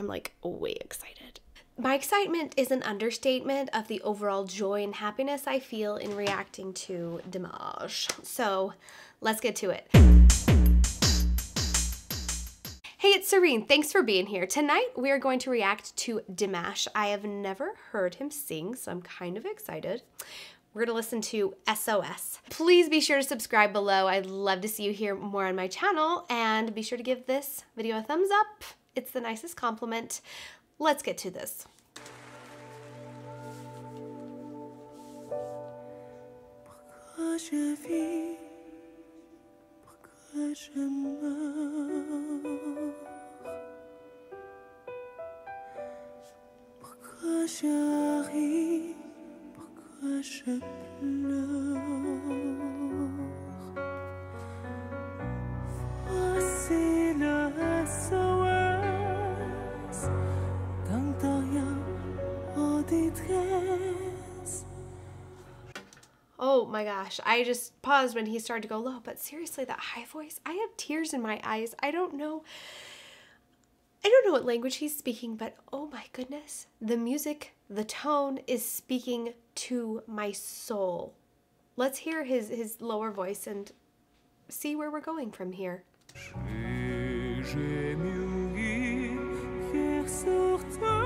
I'm like way excited. My excitement is an understatement of the overall joy and happiness I feel in reacting to Dimash. So let's get to it. Hey, it's Serene. Thanks for being here. Tonight we are going to react to Dimash. I have never heard him sing, so I'm kind of excited. We're gonna listen to SOS. Please be sure to subscribe below. I'd love to see you here more on my channel and be sure to give this video a thumbs up. It's the nicest compliment. Let's get to this. Oh my gosh, I just paused when he started to go low, but seriously, that high voice, I have tears in my eyes. I don't know. I don't know what language he's speaking, but oh my goodness, the music, the tone is speaking to my soul. Let's hear his, his lower voice and see where we're going from here. sur toi.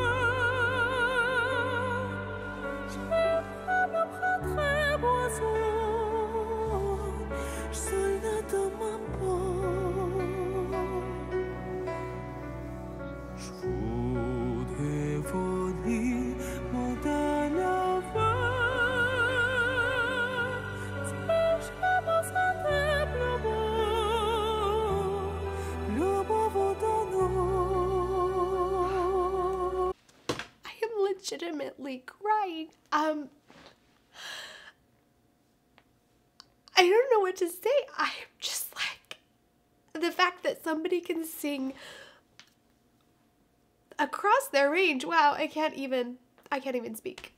Je me prends très boisson. Legitimately crying. Um, I don't know what to say. I'm just like, the fact that somebody can sing across their range. Wow, I can't even, I can't even speak.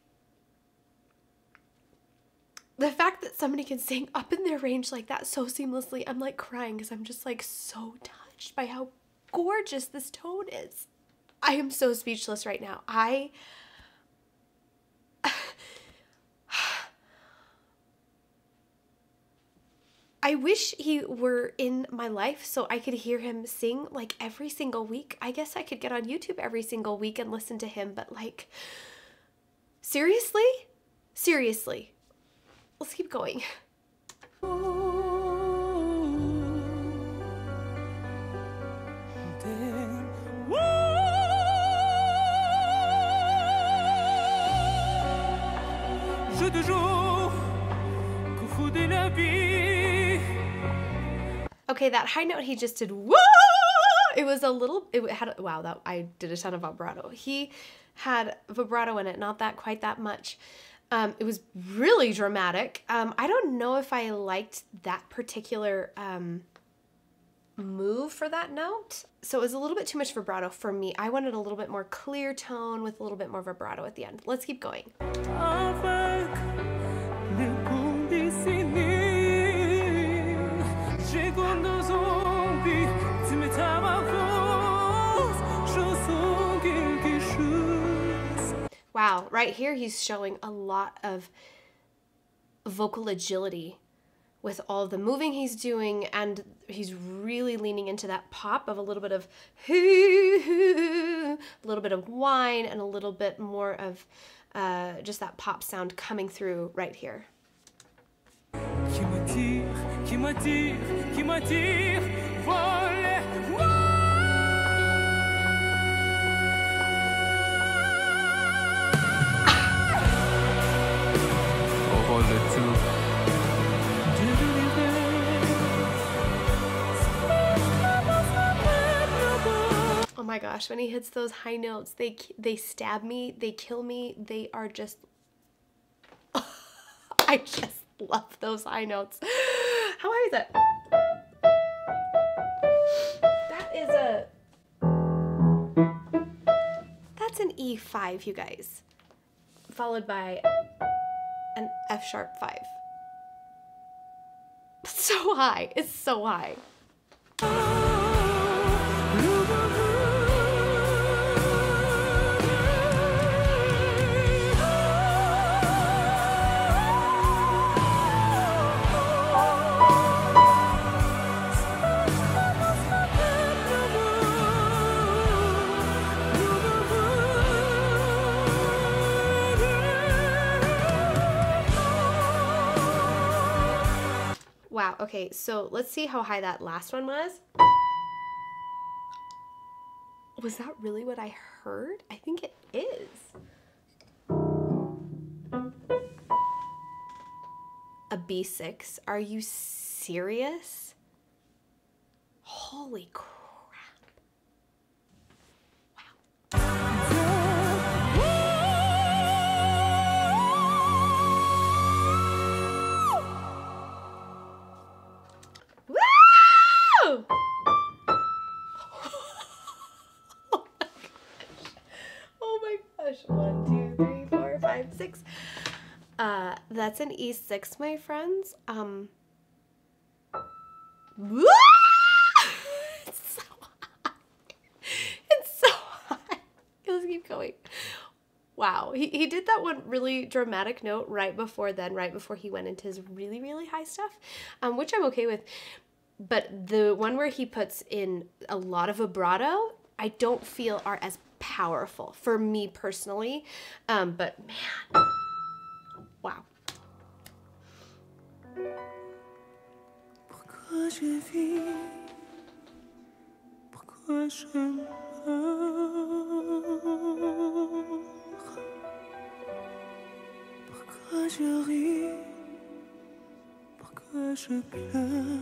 The fact that somebody can sing up in their range like that so seamlessly, I'm like crying because I'm just like so touched by how gorgeous this tone is. I am so speechless right now. I I wish he were in my life so I could hear him sing like every single week. I guess I could get on YouTube every single week and listen to him, but like, seriously? Seriously. Let's keep going. La vie Okay, that high note he just did, whoa! It was a little, it had, wow, that I did a ton of vibrato. He had vibrato in it, not that quite that much. Um, it was really dramatic. Um, I don't know if I liked that particular um, move for that note. So it was a little bit too much vibrato for me. I wanted a little bit more clear tone with a little bit more vibrato at the end. Let's keep going. Wow, right here he's showing a lot of vocal agility with all the moving he's doing and he's really leaning into that pop of a little bit of a little bit of whine and a little bit more of uh, just that pop sound coming through right here. Qui m'attire, qui m'attire, qui m'attire, gosh, when he hits those high notes, they they stab me, they kill me, they are just I just love those high notes. How high is that? That is a That's an E5, you guys. Followed by an F sharp 5. So high. It's so high. Okay, so let's see how high that last one was. Was that really what I heard? I think it is. A B6. Are you serious? Holy crap. six. Uh, that's an E6, my friends. Um, it's so hot. It's so hot. Let's keep going. Wow, he, he did that one really dramatic note right before then, right before he went into his really, really high stuff, um, which I'm okay with. But the one where he puts in a lot of vibrato, I don't feel are as powerful for me personally. Um, but man, wow. Je pleure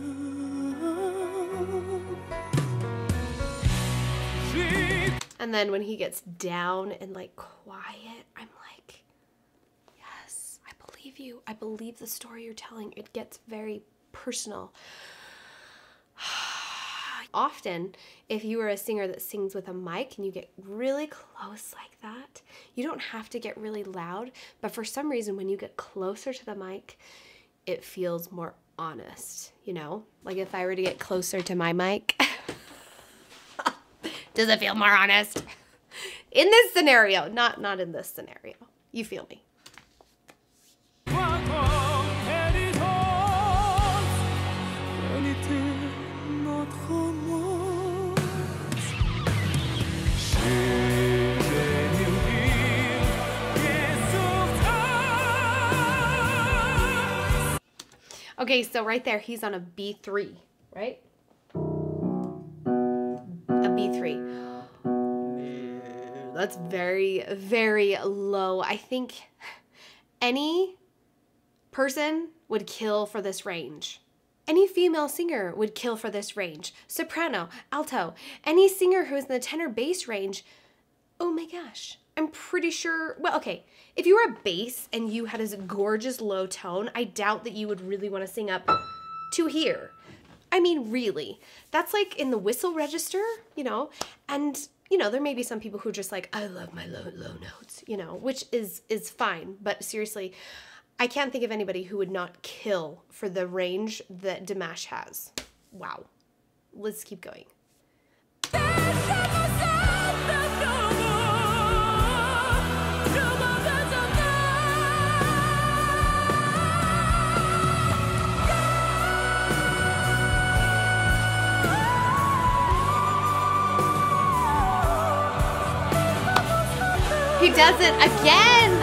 And then when he gets down and like quiet, I'm like, yes, I believe you. I believe the story you're telling. It gets very personal. Often, if you are a singer that sings with a mic and you get really close like that, you don't have to get really loud, but for some reason, when you get closer to the mic, it feels more honest, you know? Like if I were to get closer to my mic, does it feel more honest? In this scenario, not not in this scenario. You feel me. Okay, so right there, he's on a B3, right? That's very, very low. I think any person would kill for this range. Any female singer would kill for this range. Soprano, alto, any singer who's in the tenor bass range Oh my gosh. I'm pretty sure. Well, okay. If you were a bass and you had a gorgeous low tone, I doubt that you would really want to sing up to here. I mean, really. That's like in the whistle register, you know? And, you know, there may be some people who just like, I love my low, low notes, you know, which is is fine. But seriously, I can't think of anybody who would not kill for the range that Dimash has. Wow. Let's keep going. Does it again.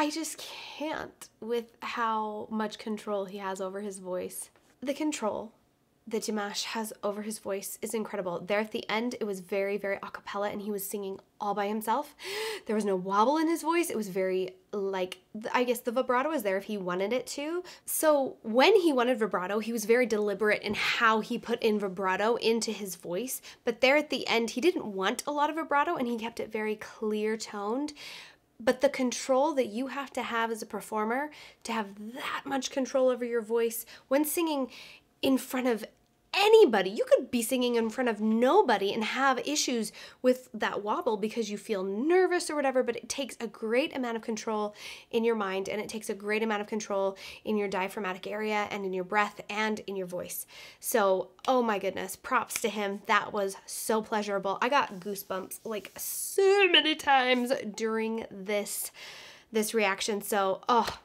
I just can't with how much control he has over his voice. The control that Dimash has over his voice is incredible. There at the end, it was very, very a cappella, and he was singing all by himself. There was no wobble in his voice. It was very, like, I guess the vibrato was there if he wanted it to. So when he wanted vibrato, he was very deliberate in how he put in vibrato into his voice. But there at the end, he didn't want a lot of vibrato, and he kept it very clear toned. But the control that you have to have as a performer to have that much control over your voice when singing in front of anybody. You could be singing in front of nobody and have issues with that wobble because you feel nervous or whatever, but it takes a great amount of control in your mind and it takes a great amount of control in your diaphragmatic area and in your breath and in your voice. So, oh my goodness, props to him. That was so pleasurable. I got goosebumps like so many times during this this reaction. So, oh,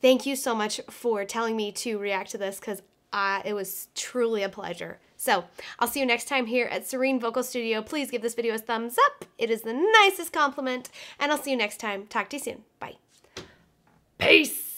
thank you so much for telling me to react to this because uh, it was truly a pleasure. So I'll see you next time here at Serene Vocal Studio. Please give this video a thumbs up. It is the nicest compliment. And I'll see you next time. Talk to you soon. Bye. Peace.